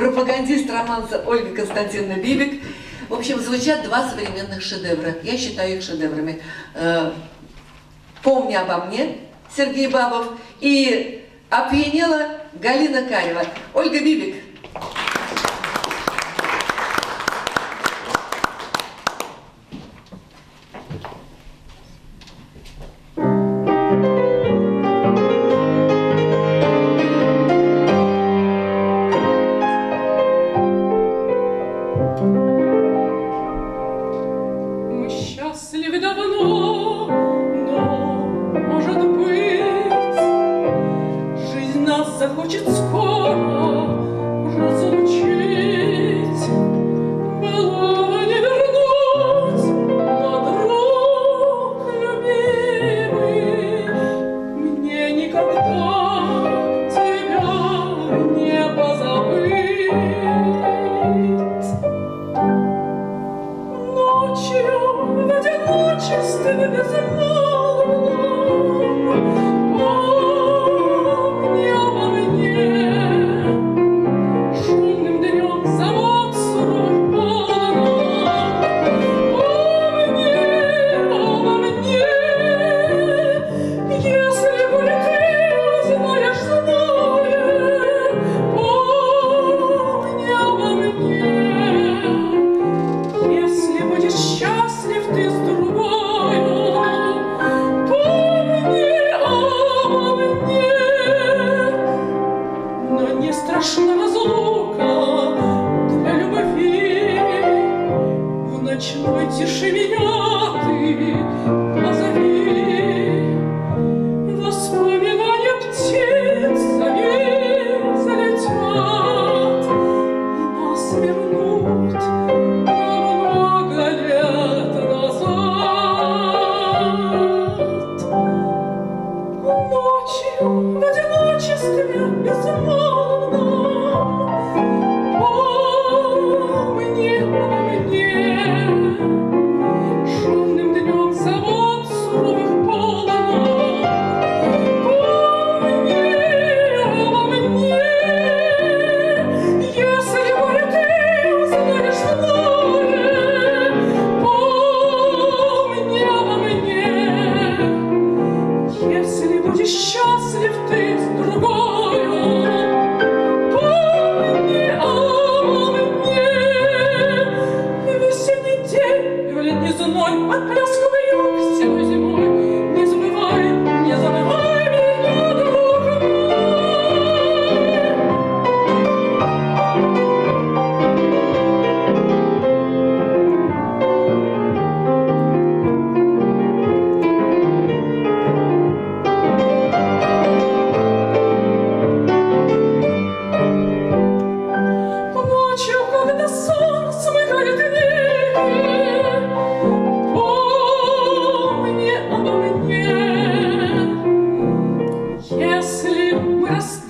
пропагандист романса Ольга Константиновна Бибик. В общем, звучат два современных шедевра. Я считаю их шедеврами. Э, «Помни обо мне» Сергей Бабов и «Опьянела» Галина Карева. Ольга Бибик. захочет скоро. прошу будешь счастлив ты с другой. Yes.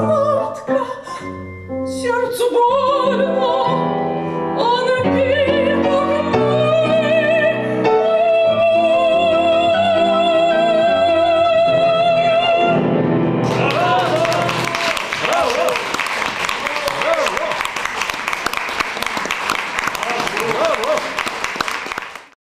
сладко, сердцу больно,